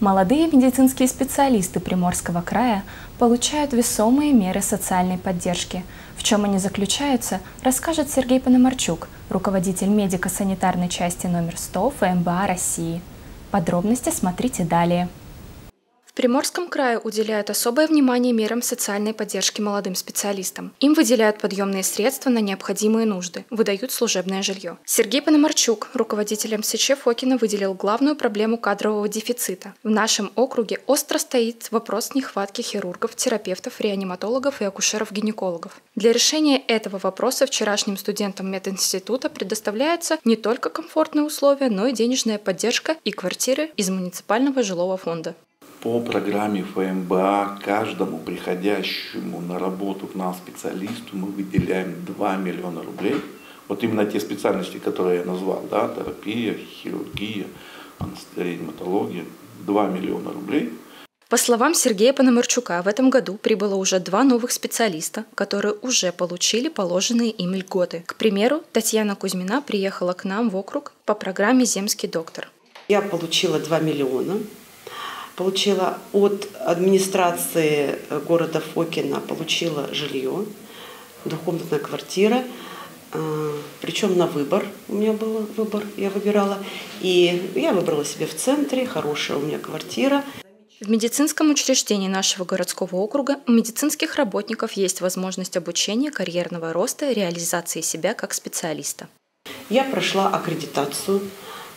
Молодые медицинские специалисты Приморского края получают весомые меры социальной поддержки. В чем они заключаются, расскажет Сергей Пономарчук, руководитель медико-санитарной части номер 100 ФМБА России. Подробности смотрите далее. Приморском крае уделяют особое внимание мерам социальной поддержки молодым специалистам. Им выделяют подъемные средства на необходимые нужды, выдают служебное жилье. Сергей Пономарчук, руководитель МСЧ Фокина, выделил главную проблему кадрового дефицита. В нашем округе остро стоит вопрос нехватки хирургов, терапевтов, реаниматологов и акушеров-гинекологов. Для решения этого вопроса вчерашним студентам мединститута предоставляется не только комфортные условия, но и денежная поддержка и квартиры из муниципального жилого фонда по программе ФМБА каждому приходящему на работу к нам специалисту мы выделяем 2 миллиона рублей. Вот именно те специальности, которые я назвал, да, терапия, хирургия, анестезиология, 2 миллиона рублей. По словам Сергея Пономарчука, в этом году прибыло уже два новых специалиста, которые уже получили положенные им льготы. К примеру, Татьяна Кузьмина приехала к нам в округ по программе «Земский доктор». Я получила 2 миллиона получила от администрации города Фокина, получила жилье, двухкомнатная квартира, э, причем на выбор у меня был выбор, я выбирала. И я выбрала себе в центре, хорошая у меня квартира. В медицинском учреждении нашего городского округа у медицинских работников есть возможность обучения, карьерного роста реализации себя как специалиста. Я прошла аккредитацию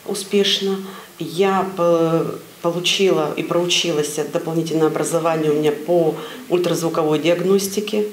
успешно. Я получила и проучилась дополнительное образование у меня по ультразвуковой диагностике.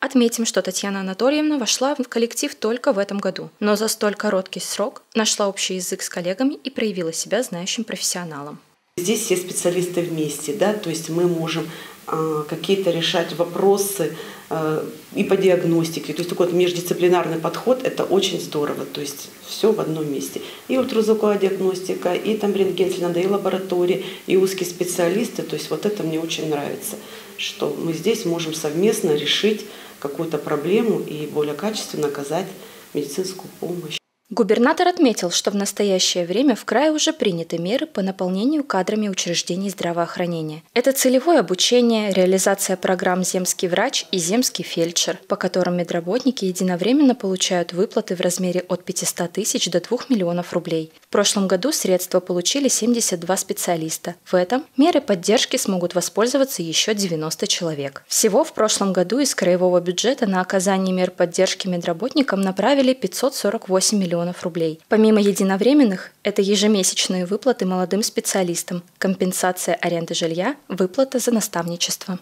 Отметим, что Татьяна Анатольевна вошла в коллектив только в этом году, но за столь короткий срок нашла общий язык с коллегами и проявила себя знающим профессионалом. Здесь все специалисты вместе, да, то есть мы можем а, какие-то решать вопросы а, и по диагностике. То есть такой вот междисциплинарный подход – это очень здорово. То есть все в одном месте. И ультразвуковая диагностика, и там рентген, если надо, и лаборатории, и узкие специалисты. То есть вот это мне очень нравится, что мы здесь можем совместно решить какую-то проблему и более качественно оказать медицинскую помощь. Губернатор отметил, что в настоящее время в крае уже приняты меры по наполнению кадрами учреждений здравоохранения. Это целевое обучение, реализация программ «Земский врач» и «Земский фельдшер», по которым медработники единовременно получают выплаты в размере от 500 тысяч до 2 миллионов рублей. В прошлом году средства получили 72 специалиста. В этом меры поддержки смогут воспользоваться еще 90 человек. Всего в прошлом году из краевого бюджета на оказание мер поддержки медработникам направили 548 миллионов миллионов рублей. Помимо единовременных, это ежемесячные выплаты молодым специалистам, компенсация аренды жилья, выплата за наставничество.